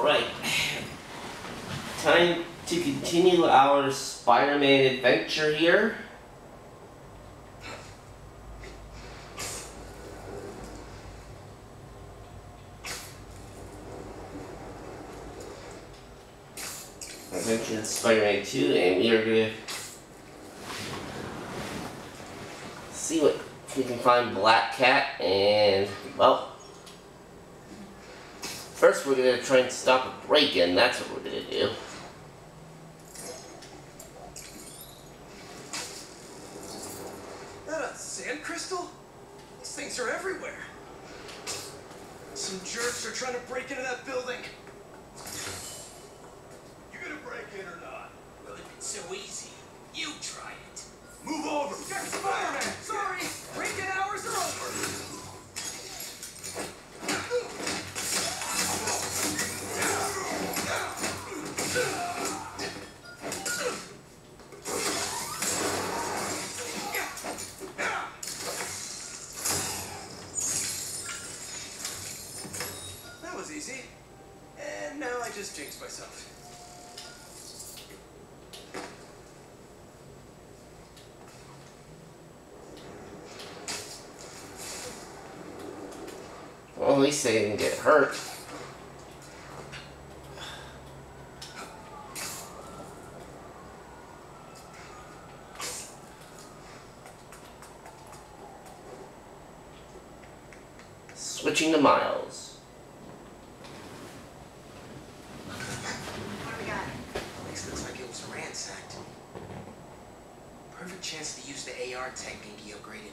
Alright. Time to continue our Spider-Man adventure here. Adventure in Spider-Man 2 and we are gonna see what we can find Black Cat and well First, we're gonna try and stop a break-in. That's what we're gonna do. That a sand crystal? These things are everywhere. Some jerks are trying to break into that building. You gonna break in or not? Well, if it's so easy, you try it. Move over. Spider-Man! Sorry! Break-in hours are over! That was easy. And now I just jinxed myself. Well, at least they didn't get hurt. Switching to Miles. What do we got? This looks like it was ransacked. Perfect chance to use the AR technique he upgraded.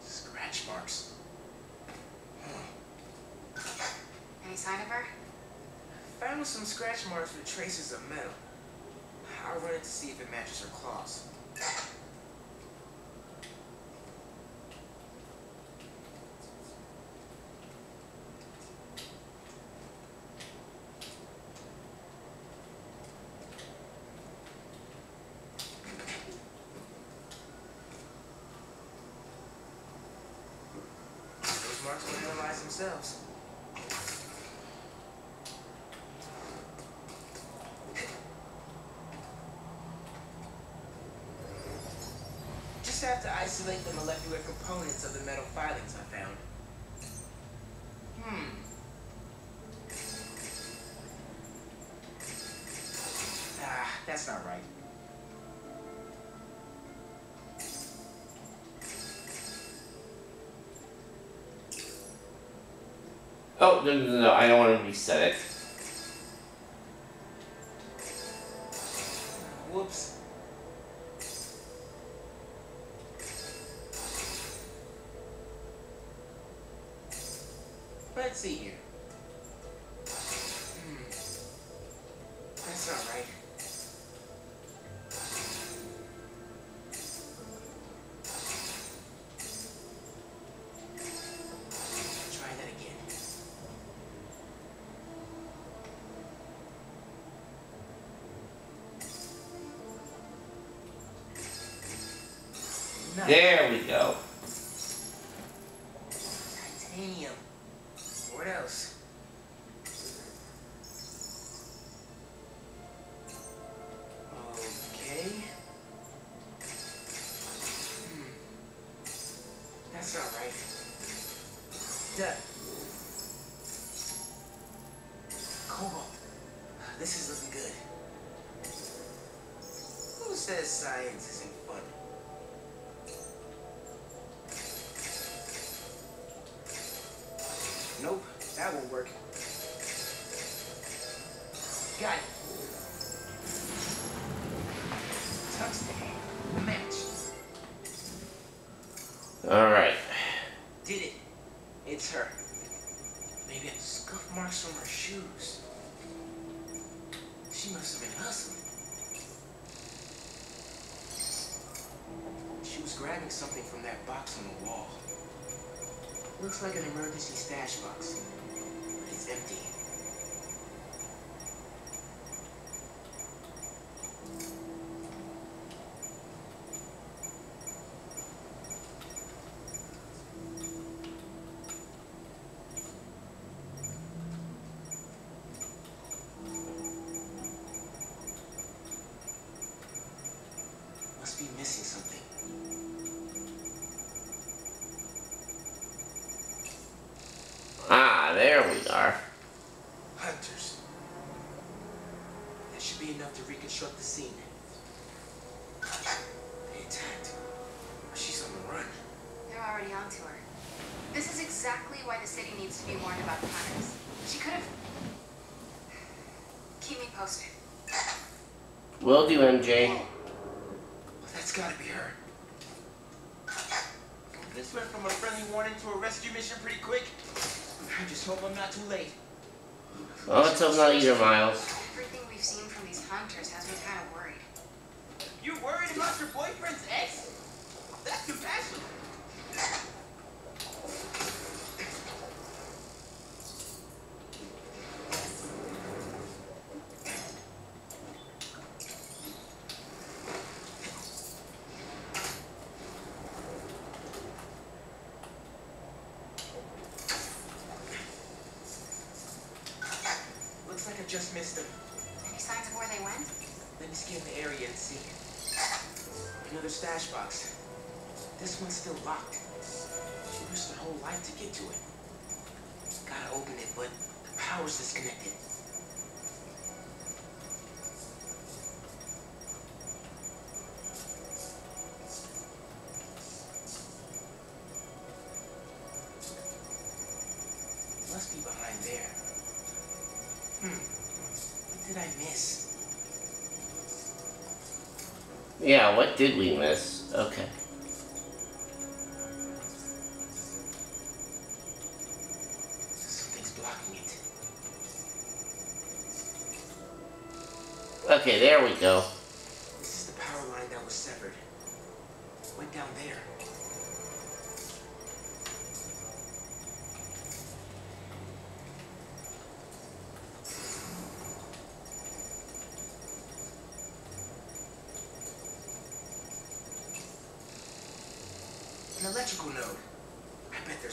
Scratch marks. Any sign of her? Found some scratch marks with traces of metal. I'll run it to see if it matches her claws. Those marks will analyze themselves. Just have to isolate the molecular components of the metal filings I found. Oh, no, no, no, I don't want to reset it. There we go. Titanium. What else? Okay. Hmm. That's not right. Duh. Cobalt. This is looking good. Who says science isn't It's her. Maybe it's scuff marks from her shoes. She must have been hustling. She was grabbing something from that box on the wall. Looks like an emergency stash box. But it's empty. Missing something. Ah, there we are. Hunters. That should be enough to reconstruct the scene. They attacked. She's on the run. They're already onto her. This is exactly why the city needs to be warned about the hunters. She could have. Keep me posted. Will do, MJ. Well, that's gotta be her. This went from a friendly warning to a rescue mission pretty quick. I just hope I'm not too late. Well, let's hope not either, Miles. Everything we've seen from these hunters has me kind of worried. You worried about your boyfriend's ex? That's compassion. Just missed them. Any signs of where they went? Let me scan the area and see. Another stash box. This one's still locked. She risked her whole life to get to it. Gotta open it, but the power's disconnected. Yeah, what did we miss? Okay. Something's blocking it. Okay, there we go. This is the power line that was severed. Went down there.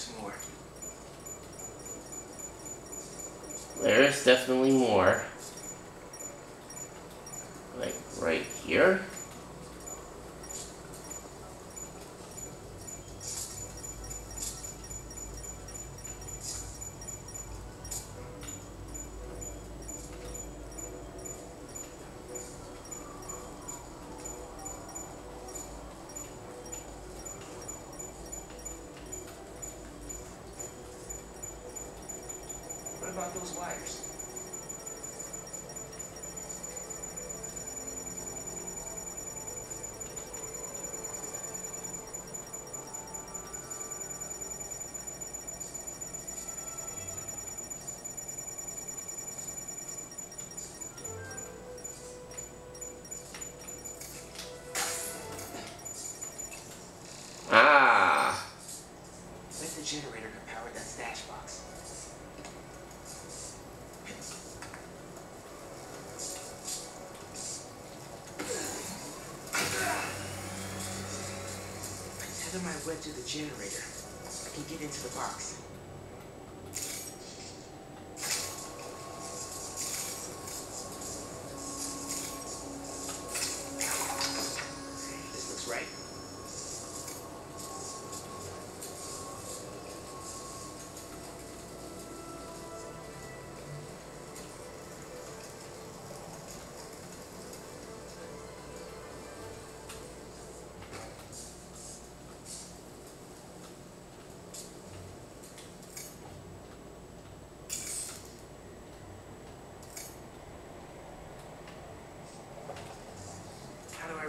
There's more. There is definitely more. Like right here. What about those wires? Ah. Bet the generator can power that stash box. I tether my web to the generator, I can get into the box.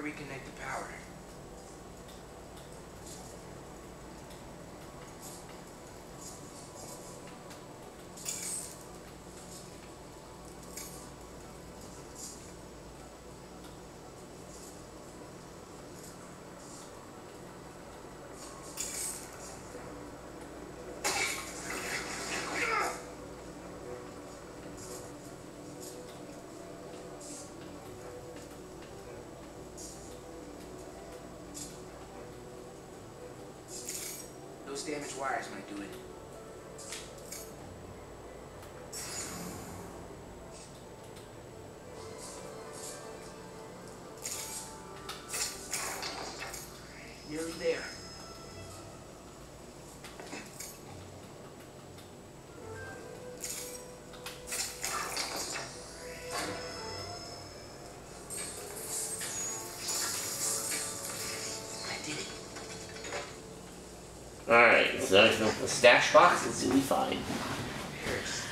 Reconnect the power? Damaged wires might do it. Alright, so the stash box, let's see what we find. Paris.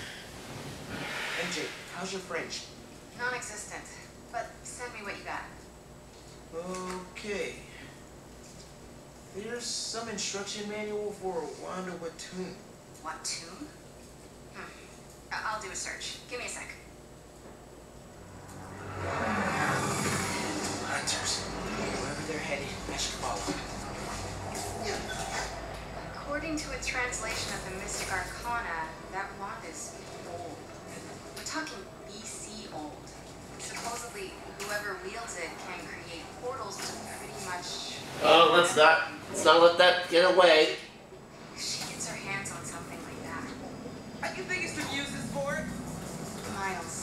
MJ, how's your French? Non-existent. But send me what you got. Okay. There's some instruction manual for Wand of Watoomb. What tune? Hmm. I- I'll do a search. Give me a sec. Hunters. Wherever they're headed, I should follow. According to a translation of the Mystic Arcana, that wand is old. We're talking BC old. Supposedly, whoever wields it can create portals to pretty much. Oh, let's not, let's not let that get away. She gets her hands on something like that. I can think to use this for it. Miles,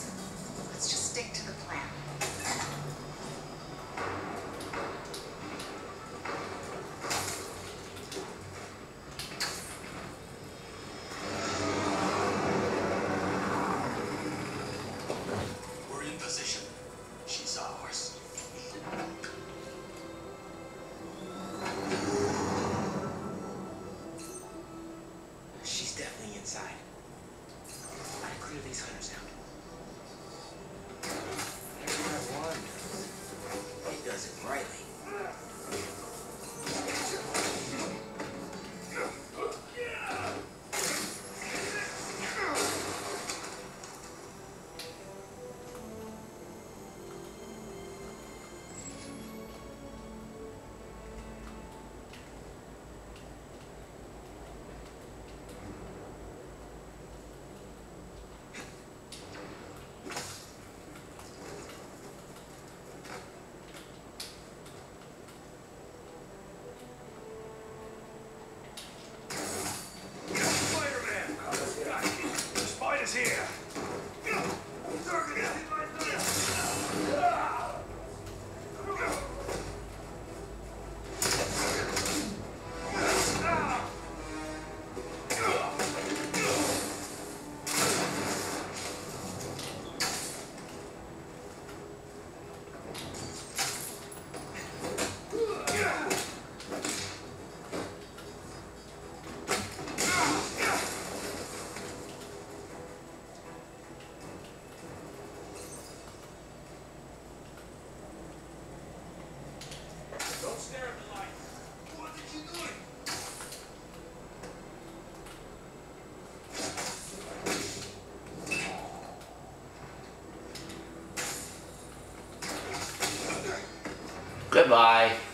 Goodbye.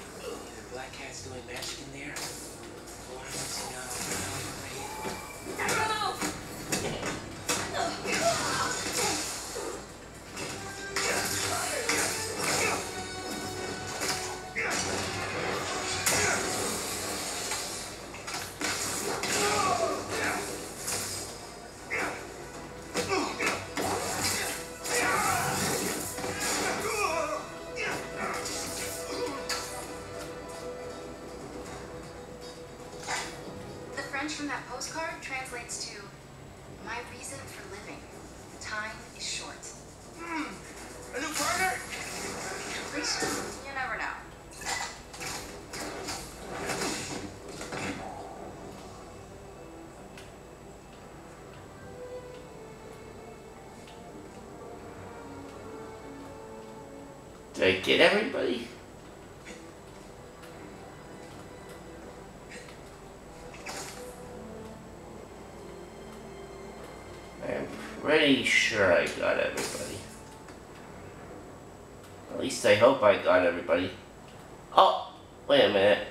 That postcard translates to My reason for living. Time is short. Hmm. A new partner? Completion? You never know. Did I get everybody? I'm pretty sure I got everybody. At least I hope I got everybody. Oh, wait a minute.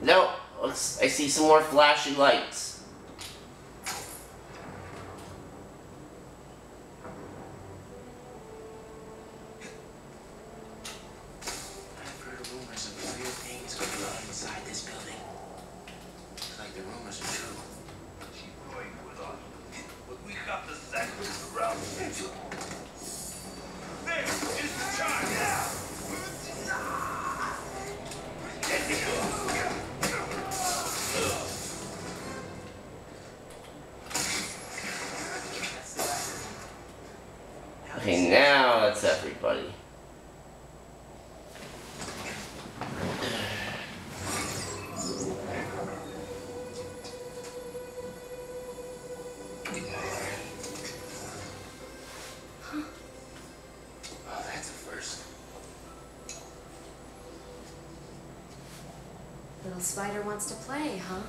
No, looks I see some more flashing lights. Little spider wants to play, huh?